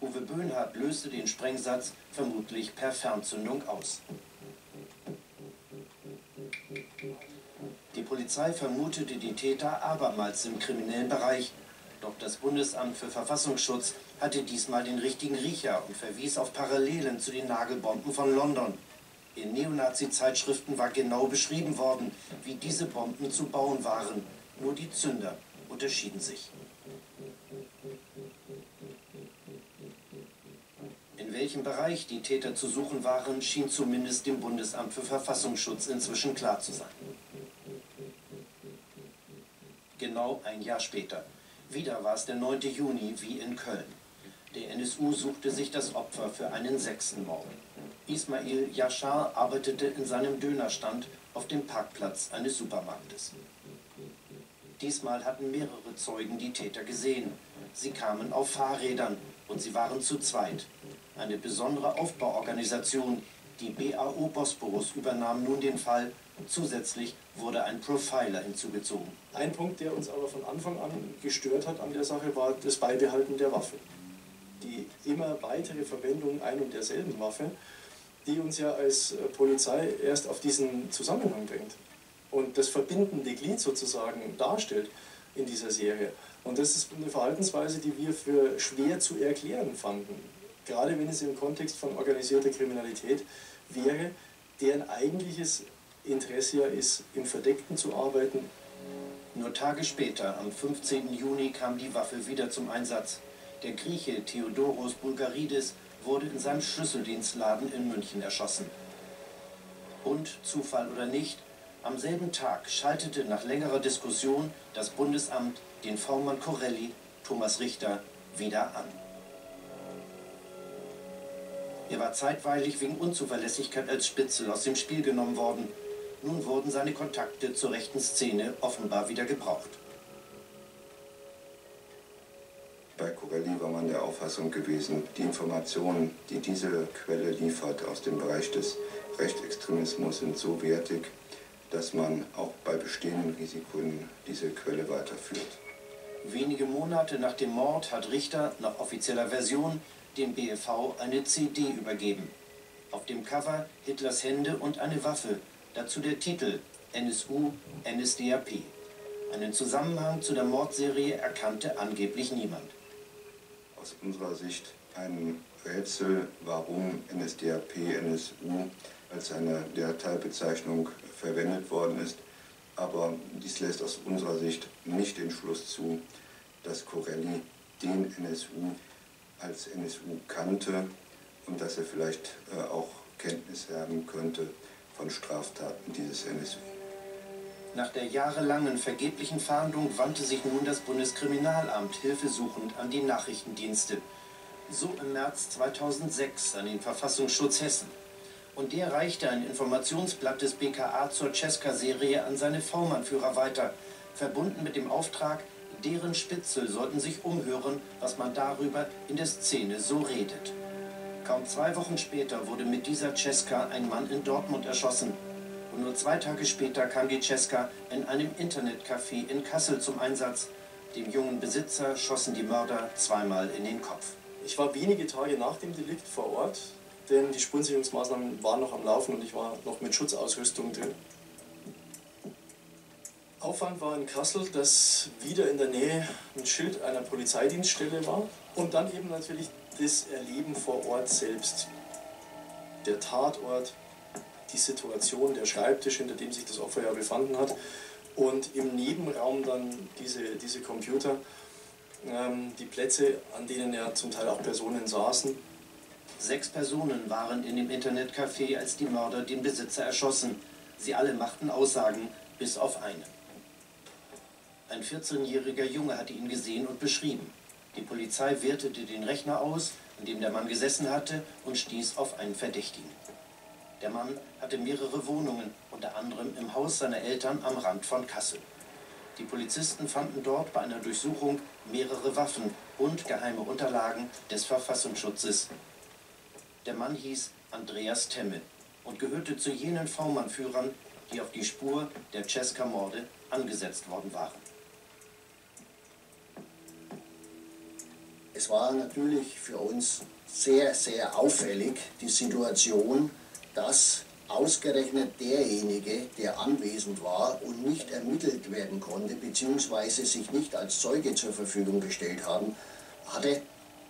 Uwe Böhnhardt löste den Sprengsatz vermutlich per Fernzündung aus. Die Polizei vermutete die Täter abermals im kriminellen Bereich, doch Doch das Bundesamt für Verfassungsschutz hatte diesmal den richtigen Riecher und verwies auf Parallelen zu den Nagelbomben von London. In Neonazi-Zeitschriften war genau beschrieben worden, wie diese Bomben zu bauen waren. Nur die Zünder unterschieden sich. In welchem Bereich die Täter zu suchen waren, schien zumindest dem Bundesamt für Verfassungsschutz inzwischen klar zu sein. Genau ein Jahr später. Wieder war es der 9. Juni wie in Köln. Der NSU suchte sich das Opfer für einen sechsten Mord. Ismail Yashar arbeitete in seinem Dönerstand auf dem Parkplatz eines Supermarktes. Diesmal hatten mehrere Zeugen die Täter gesehen. Sie kamen auf Fahrrädern und sie waren zu zweit. Eine besondere Aufbauorganisation, die BAO Bosporus, übernahm nun den Fall. Zusätzlich wurde ein Profiler hinzugezogen. Ein Punkt, der uns aber von Anfang an gestört hat an der Sache, war das Beibehalten der Waffe. Die immer weitere Verwendung ein und derselben Waffe, die uns ja als äh, Polizei erst auf diesen Zusammenhang bringt und das verbindende Glied sozusagen darstellt in dieser Serie. Und das ist eine Verhaltensweise, die wir für schwer zu erklären fanden. Gerade wenn es im Kontext von organisierter Kriminalität wäre, deren eigentliches Interesse ja ist, im Verdeckten zu arbeiten. Nur Tage später, am 15. Juni, kam die Waffe wieder zum Einsatz. Der Grieche Theodoros Bulgaridis wurde in seinem Schlüsseldienstladen in München erschossen. Und, Zufall oder nicht, am selben Tag schaltete nach längerer Diskussion das Bundesamt den V-Mann Corelli, Thomas Richter, wieder an. Er war zeitweilig wegen Unzuverlässigkeit als Spitzel aus dem Spiel genommen worden. Nun wurden seine Kontakte zur rechten Szene offenbar wieder gebraucht. Bei Corelli war man der Auffassung gewesen, die Informationen, die diese Quelle liefert aus dem Bereich des Rechtsextremismus, sind so wertig, dass man auch bei bestehenden Risiken diese Quelle weiterführt. Wenige Monate nach dem Mord hat Richter nach offizieller Version dem BFV eine CD übergeben. Auf dem Cover Hitlers Hände und eine Waffe, dazu der Titel NSU, NSDAP. Einen Zusammenhang zu der Mordserie erkannte angeblich niemand aus unserer Sicht ein Rätsel, warum NSDAP, NSU als eine der Teilbezeichnung verwendet worden ist. Aber dies lässt aus unserer Sicht nicht den Schluss zu, dass Corelli den NSU als NSU kannte und dass er vielleicht äh, auch Kenntnis haben könnte von Straftaten dieses NSU. Nach der jahrelangen vergeblichen Fahndung wandte sich nun das Bundeskriminalamt hilfesuchend an die Nachrichtendienste. So im März 2006 an den Verfassungsschutz Hessen. Und der reichte ein Informationsblatt des BKA zur Cesca-Serie an seine V-Mann-Führer weiter, verbunden mit dem Auftrag, deren Spitzel sollten sich umhören, was man darüber in der Szene so redet. Kaum zwei Wochen später wurde mit dieser Cesca ein Mann in Dortmund erschossen. Und nur zwei Tage später kam die Cesca in einem Internetcafé in Kassel zum Einsatz. Dem jungen Besitzer schossen die Mörder zweimal in den Kopf. Ich war wenige Tage nach dem Delikt vor Ort, denn die Spurensicherungsmaßnahmen waren noch am Laufen und ich war noch mit Schutzausrüstung drin. Aufwand war in Kassel, dass wieder in der Nähe ein Schild einer Polizeidienststelle war und dann eben natürlich das Erleben vor Ort selbst. Der Tatort, die Situation, der Schreibtisch, hinter dem sich das Opfer ja befanden hat und im Nebenraum dann diese, diese Computer, ähm, die Plätze, an denen ja zum Teil auch Personen saßen. Sechs Personen waren in dem Internetcafé, als die Mörder den Besitzer erschossen. Sie alle machten Aussagen, bis auf eine. Ein 14-jähriger Junge hatte ihn gesehen und beschrieben. Die Polizei wertete den Rechner aus, in dem der Mann gesessen hatte, und stieß auf einen Verdächtigen. Der Mann hatte mehrere Wohnungen, unter anderem im Haus seiner Eltern am Rand von Kassel. Die Polizisten fanden dort bei einer Durchsuchung mehrere Waffen und geheime Unterlagen des Verfassungsschutzes. Der Mann hieß Andreas Temme und gehörte zu jenen V-Mann-Führern, die auf die Spur der Cesca-Morde angesetzt worden waren. Es war natürlich für uns sehr, sehr auffällig, die Situation, dass ausgerechnet derjenige, der anwesend war und nicht ermittelt werden konnte, beziehungsweise sich nicht als Zeuge zur Verfügung gestellt haben, hatte,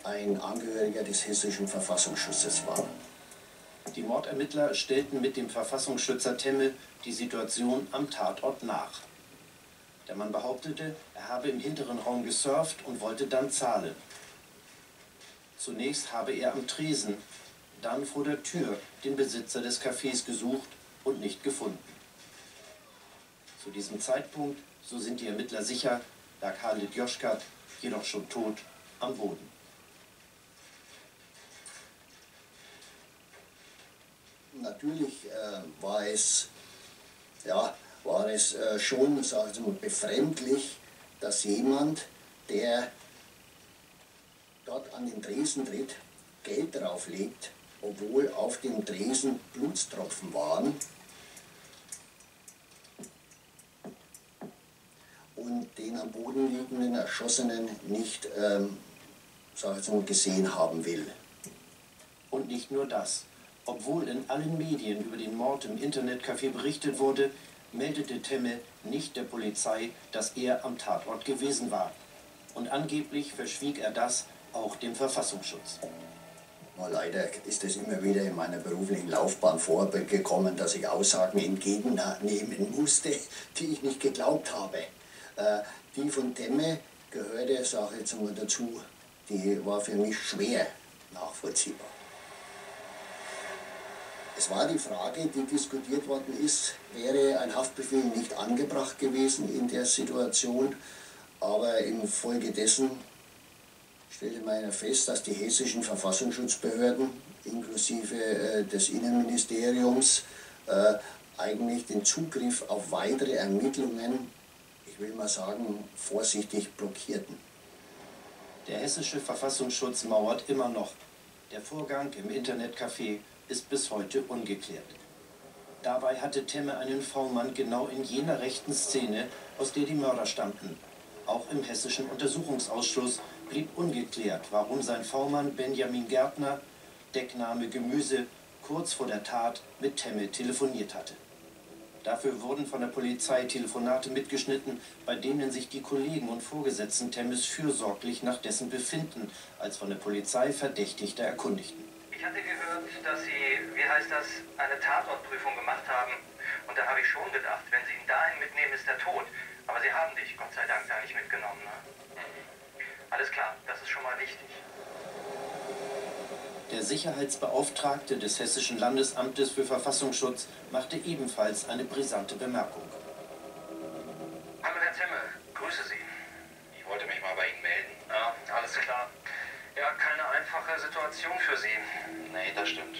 ein Angehöriger des hessischen Verfassungsschutzes war. Die Mordermittler stellten mit dem Verfassungsschützer Temme die Situation am Tatort nach. Der Mann behauptete, er habe im hinteren Raum gesurft und wollte dann zahlen. Zunächst habe er am Tresen, dann vor der Tür den Besitzer des Cafés gesucht und nicht gefunden. Zu diesem Zeitpunkt, so sind die Ermittler sicher, lag Halit Joschkat jedoch schon tot am Boden. Natürlich äh, war es, ja, war es äh, schon mal, befremdlich, dass jemand, der dort an den Tresen tritt, Geld drauflegt, obwohl auf dem Tresen Blutstropfen waren. Und den am Boden liegenden Erschossenen nicht ähm, sag ich mal, gesehen haben will. Und nicht nur das. Obwohl in allen Medien über den Mord im Internetcafé berichtet wurde, meldete Temme nicht der Polizei, dass er am Tatort gewesen war. Und angeblich verschwieg er das auch dem Verfassungsschutz. Nur leider ist es immer wieder in meiner beruflichen Laufbahn vorgekommen, dass ich Aussagen entgegennehmen musste, die ich nicht geglaubt habe. Äh, die von Temme gehörte, sage ich jetzt mal dazu, die war für mich schwer nachvollziehbar. Es war die Frage, die diskutiert worden ist, wäre ein Haftbefehl nicht angebracht gewesen in der Situation, aber infolgedessen stellte man fest, dass die hessischen Verfassungsschutzbehörden inklusive äh, des Innenministeriums äh, eigentlich den Zugriff auf weitere Ermittlungen, ich will mal sagen, vorsichtig blockierten. Der hessische Verfassungsschutz mauert immer noch. Der Vorgang im Internetcafé ist bis heute ungeklärt. Dabei hatte Temme einen V-Mann genau in jener rechten Szene, aus der die Mörder stammten. Auch im hessischen Untersuchungsausschuss blieb ungeklärt, warum sein V-Mann Benjamin Gärtner, Deckname Gemüse, kurz vor der Tat mit Temme telefoniert hatte. Dafür wurden von der Polizei Telefonate mitgeschnitten, bei denen sich die Kollegen und Vorgesetzten Temmes fürsorglich nach dessen Befinden als von der Polizei Verdächtigter erkundigten. Ich hatte gehört, dass Sie, wie heißt das, eine Tatortprüfung gemacht haben. Und da habe ich schon gedacht, wenn Sie ihn dahin mitnehmen, ist er tot. Aber Sie haben dich, Gott sei Dank, da nicht mitgenommen. Ne? Alles klar, das ist schon mal wichtig. Der Sicherheitsbeauftragte des Hessischen Landesamtes für Verfassungsschutz machte ebenfalls eine brisante Bemerkung. Hallo Herr Zemme, grüße Sie. Ich wollte mich mal bei Ihnen melden. Ja, alles klar. Ja, keine einfache Situation für Sie. Nee, das stimmt.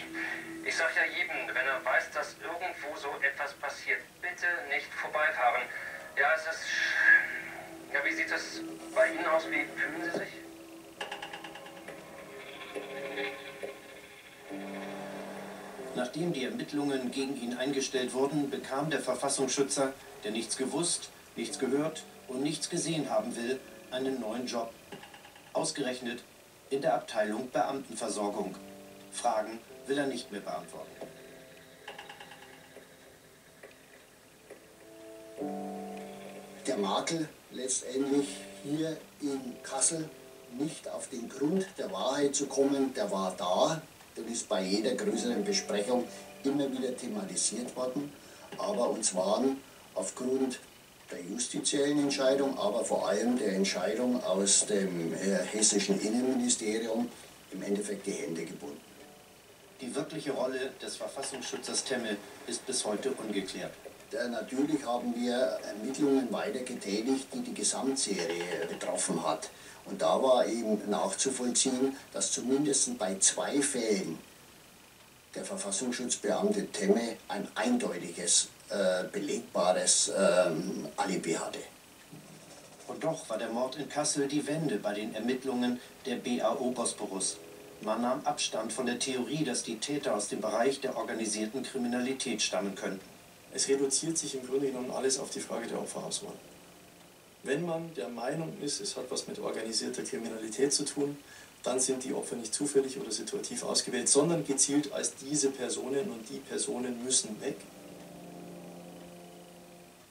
Ich sag ja jedem, wenn er weiß, dass irgendwo so etwas passiert, bitte nicht vorbeifahren. Ja, es ist... Ja, wie sieht es bei Ihnen aus? Wie fühlen Sie sich? Nachdem die Ermittlungen gegen ihn eingestellt wurden, bekam der Verfassungsschützer, der nichts gewusst, nichts gehört und nichts gesehen haben will, einen neuen Job. Ausgerechnet in der Abteilung Beamtenversorgung. Fragen will er nicht mehr beantworten. Der Makel letztendlich hier in Kassel nicht auf den Grund der Wahrheit zu kommen, der war da, das ist bei jeder größeren Besprechung immer wieder thematisiert worden, aber uns waren aufgrund der justiziellen Entscheidung, aber vor allem der Entscheidung aus dem äh, hessischen Innenministerium im Endeffekt die Hände gebunden. Die wirkliche Rolle des Verfassungsschützers Temme ist bis heute ungeklärt. Ja, natürlich haben wir Ermittlungen weiter getätigt, die die Gesamtserie betroffen hat. Und da war eben nachzuvollziehen, dass zumindest bei zwei Fällen der Verfassungsschutzbeamte Temme ein eindeutiges, äh, belegbares ähm, Alibi hatte. Und doch war der Mord in Kassel die Wende bei den Ermittlungen der BAO Bosporus. Man nahm Abstand von der Theorie, dass die Täter aus dem Bereich der organisierten Kriminalität stammen könnten. Es reduziert sich im Grunde genommen alles auf die Frage der Opferauswahl. Wenn man der Meinung ist, es hat was mit organisierter Kriminalität zu tun, dann sind die Opfer nicht zufällig oder situativ ausgewählt, sondern gezielt als diese Personen und die Personen müssen weg.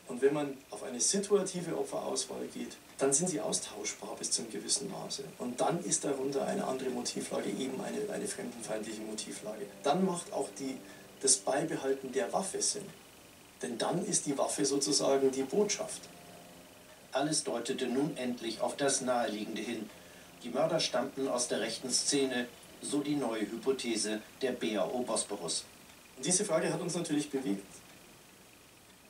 Und wenn man auf eine situative Opferauswahl geht, dann sind sie austauschbar bis zu einem gewissen Maße. Und dann ist darunter eine andere Motivlage, eben eine, eine fremdenfeindliche Motivlage. Dann macht auch die, das Beibehalten der Waffe Sinn. Denn dann ist die Waffe sozusagen die Botschaft. Alles deutete nun endlich auf das Naheliegende hin. Die Mörder stammten aus der rechten Szene, so die neue Hypothese der BAO Bosporus. Und diese Frage hat uns natürlich bewegt.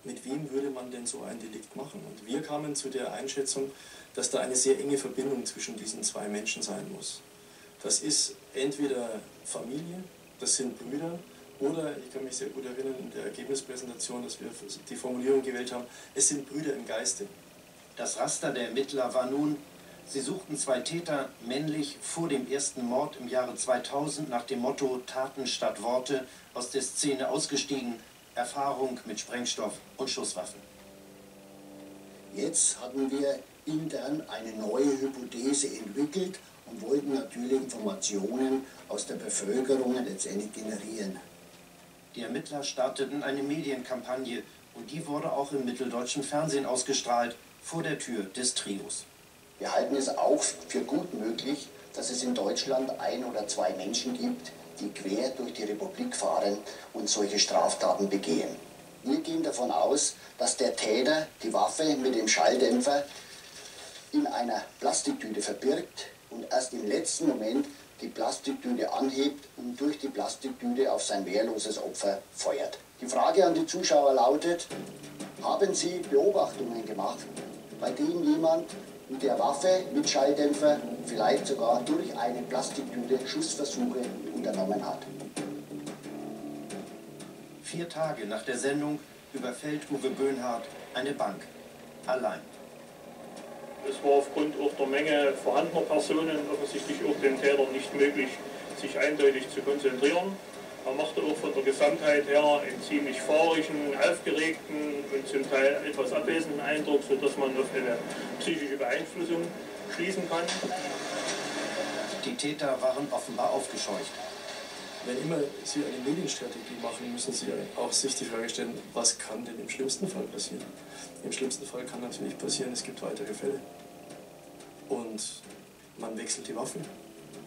Mit wem würde man denn so ein Delikt machen? Und wir kamen zu der Einschätzung, dass da eine sehr enge Verbindung zwischen diesen zwei Menschen sein muss. Das ist entweder Familie, das sind Brüder, oder, ich kann mich sehr gut erinnern in der Ergebnispräsentation, dass wir die Formulierung gewählt haben, es sind Brüder im Geiste. Das Raster der Ermittler war nun, sie suchten zwei Täter männlich vor dem ersten Mord im Jahre 2000 nach dem Motto Taten statt Worte aus der Szene ausgestiegen, Erfahrung mit Sprengstoff und Schusswaffen. Jetzt hatten wir intern eine neue Hypothese entwickelt und wollten natürlich Informationen aus der Bevölkerung letztendlich generieren. Die Ermittler starteten eine Medienkampagne und die wurde auch im mitteldeutschen Fernsehen ausgestrahlt, vor der Tür des Trios. Wir halten es auch für gut möglich, dass es in Deutschland ein oder zwei Menschen gibt, die quer durch die Republik fahren und solche Straftaten begehen. Wir gehen davon aus, dass der Täter die Waffe mit dem Schalldämpfer in einer Plastiktüte verbirgt und erst im letzten Moment die Plastiktüte anhebt und durch die Plastiktüte auf sein wehrloses Opfer feuert. Die Frage an die Zuschauer lautet, haben Sie Beobachtungen gemacht, bei denen jemand mit der Waffe mit Schalldämpfer vielleicht sogar durch eine Plastiktüte Schussversuche unternommen hat? Vier Tage nach der Sendung überfällt Uwe Böhnhardt eine Bank. Allein. Es war aufgrund auch der Menge vorhandener Personen offensichtlich auch den Tätern nicht möglich, sich eindeutig zu konzentrieren. Er machte auch von der Gesamtheit her einen ziemlich fahrischen, aufgeregten und zum Teil etwas abwesenden Eindruck, sodass man auf eine psychische Beeinflussung schließen kann. Die Täter waren offenbar aufgescheucht. Wenn immer Sie eine Medienstrategie machen, müssen Sie auch sich die Frage stellen, was kann denn im schlimmsten Fall passieren? Im schlimmsten Fall kann natürlich passieren, es gibt weitere Fälle. Und man wechselt die Waffen,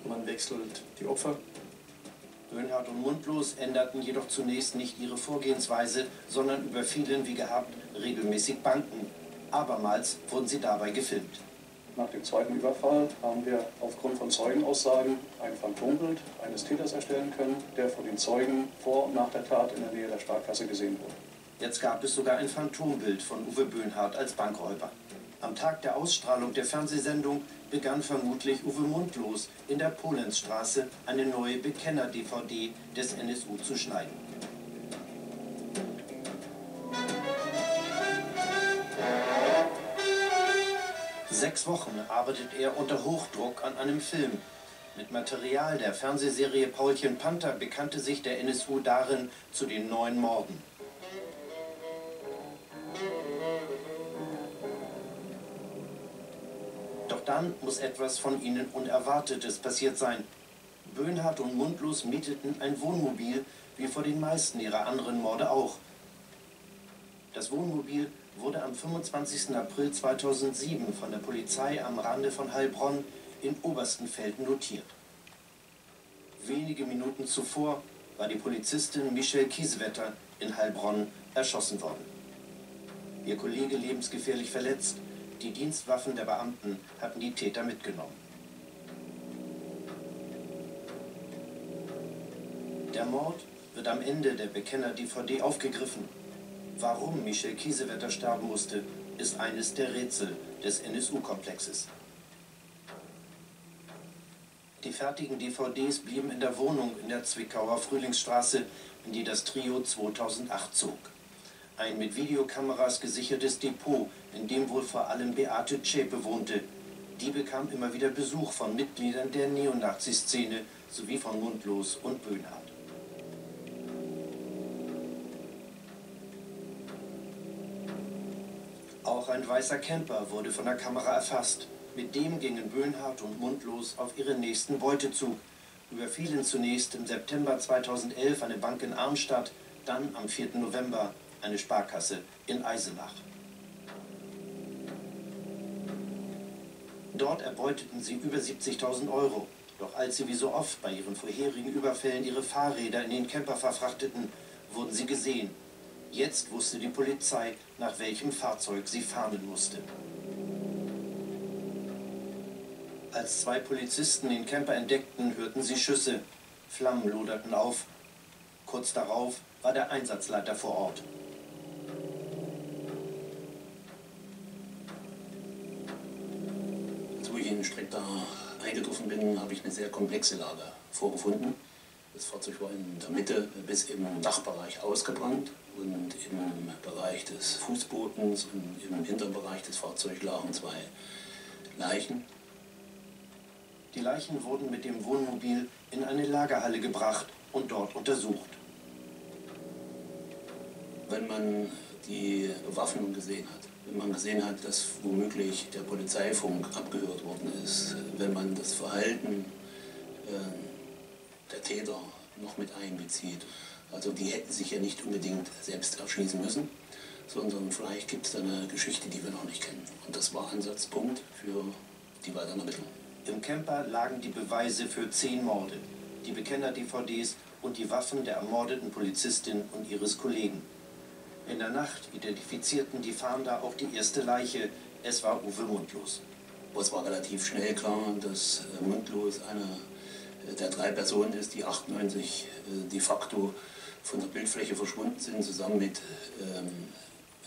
man wechselt die Opfer. Böhnhardt und Mundlos änderten jedoch zunächst nicht ihre Vorgehensweise, sondern überfielen wie gehabt regelmäßig Banken. Abermals wurden sie dabei gefilmt. Nach dem zweiten Überfall haben wir aufgrund von Zeugenaussagen ein Phantombild eines Täters erstellen können, der von den Zeugen vor und nach der Tat in der Nähe der Sparkasse gesehen wurde. Jetzt gab es sogar ein Phantombild von Uwe Böhnhardt als Bankräuber. Am Tag der Ausstrahlung der Fernsehsendung begann vermutlich Uwe Mundlos in der Polensstraße eine neue Bekenner-DVD des NSU zu schneiden. Sechs Wochen arbeitet er unter Hochdruck an einem Film. Mit Material der Fernsehserie Paulchen Panther bekannte sich der NSU darin zu den neun Morden. Doch dann muss etwas von ihnen Unerwartetes passiert sein. Böhnhardt und Mundlos mieteten ein Wohnmobil, wie vor den meisten ihrer anderen Morde auch. Das Wohnmobil wurde am 25. April 2007 von der Polizei am Rande von Heilbronn in Oberstenfeld notiert. Wenige Minuten zuvor war die Polizistin Michelle Kiesewetter in Heilbronn erschossen worden. Ihr Kollege lebensgefährlich verletzt, die Dienstwaffen der Beamten hatten die Täter mitgenommen. Der Mord wird am Ende der Bekenner-DVD aufgegriffen. Warum Michel Kiesewetter sterben musste, ist eines der Rätsel des NSU-Komplexes. Die fertigen DVDs blieben in der Wohnung in der Zwickauer Frühlingsstraße, in die das Trio 2008 zog. Ein mit Videokameras gesichertes Depot, in dem wohl vor allem Beate Zschäpe wohnte. Die bekam immer wieder Besuch von Mitgliedern der Neonazi-Szene sowie von Mundlos und Böhnhardt. Auch ein weißer Camper wurde von der Kamera erfasst. Mit dem gingen Böhnhardt und Mundlos auf ihren nächsten Beutezug, überfielen zunächst im September 2011 eine Bank in Arnstadt, dann am 4. November eine Sparkasse in Eisenach. Dort erbeuteten sie über 70.000 Euro. Doch als sie wie so oft bei ihren vorherigen Überfällen ihre Fahrräder in den Camper verfrachteten, wurden sie gesehen. Jetzt wusste die Polizei, nach welchem Fahrzeug sie fahren musste. Als zwei Polizisten den Camper entdeckten, hörten sie Schüsse. Flammen loderten auf. Kurz darauf war der Einsatzleiter vor Ort. Als ich in Streckda eingetroffen bin, habe ich eine sehr komplexe Lage vorgefunden. Das Fahrzeug war in der Mitte bis im Dachbereich ausgebrannt und im Bereich des Fußbodens und im Hinterbereich des Fahrzeugs lagen zwei Leichen. Die Leichen wurden mit dem Wohnmobil in eine Lagerhalle gebracht und dort untersucht. Wenn man die Bewaffnung gesehen hat, wenn man gesehen hat, dass womöglich der Polizeifunk abgehört worden ist, wenn man das Verhalten äh, der Täter noch mit einbezieht. Also die hätten sich ja nicht unbedingt selbst erschließen müssen, sondern vielleicht gibt es da eine Geschichte, die wir noch nicht kennen. Und das war Ansatzpunkt für die weiteren Ermittlungen. Im Camper lagen die Beweise für zehn Morde, die Bekenner-DVDs und die Waffen der ermordeten Polizistin und ihres Kollegen. In der Nacht identifizierten die Fahnder auch die erste Leiche. Es war Uwe Mundlos. Es war relativ schnell klar, dass äh, Mundlos eine äh, der drei Personen ist, die 98 äh, de facto von der Bildfläche verschwunden sind, zusammen mit ähm,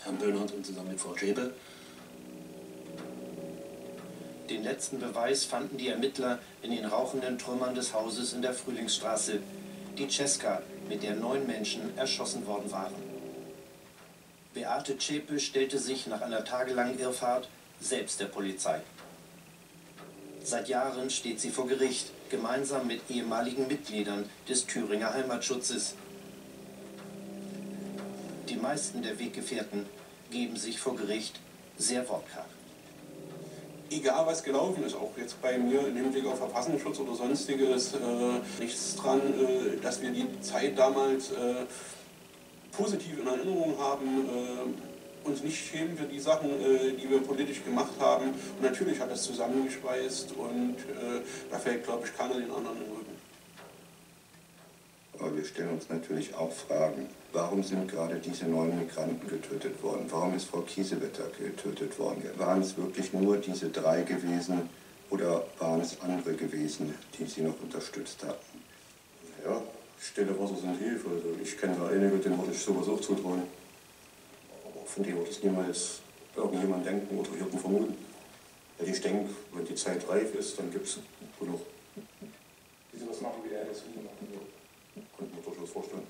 Herrn Böhnert und zusammen mit Frau Schäbe. Den letzten Beweis fanden die Ermittler in den rauchenden Trümmern des Hauses in der Frühlingsstraße, die Cesca, mit der neun Menschen erschossen worden waren. Beate Zschäpe stellte sich nach einer tagelangen Irrfahrt selbst der Polizei. Seit Jahren steht sie vor Gericht, gemeinsam mit ehemaligen Mitgliedern des Thüringer Heimatschutzes. Die meisten der Weggefährten geben sich vor Gericht sehr wortkarg. Egal was gelaufen ist, auch jetzt bei mir im Hinblick auf Verfassungsschutz oder sonstiges, äh, nichts dran, äh, dass wir die Zeit damals äh, positiv in Erinnerung haben, äh, uns nicht schämen für die Sachen, äh, die wir politisch gemacht haben. Und natürlich hat das zusammengeschweißt und äh, da fällt, glaube ich, keiner den anderen im Rücken. Aber wir stellen uns natürlich auch Fragen. Warum sind gerade diese neun Migranten getötet worden? Warum ist Frau Kiesewetter getötet worden? Waren es wirklich nur diese drei gewesen oder waren es andere gewesen, die sie noch unterstützt hatten? Ja, stille Wasser sind Hilfe. Also ich kenne da einige, denen würde ich sowas auch zutrauen. Aber von denen würde ich niemals irgendjemand denken oder irgendwo vermuten. Weil ich denke, wenn die Zeit reif ist, dann gibt es genug. Wie Sie das machen, wie er das machen würde. Könnte man durchaus vorstellen.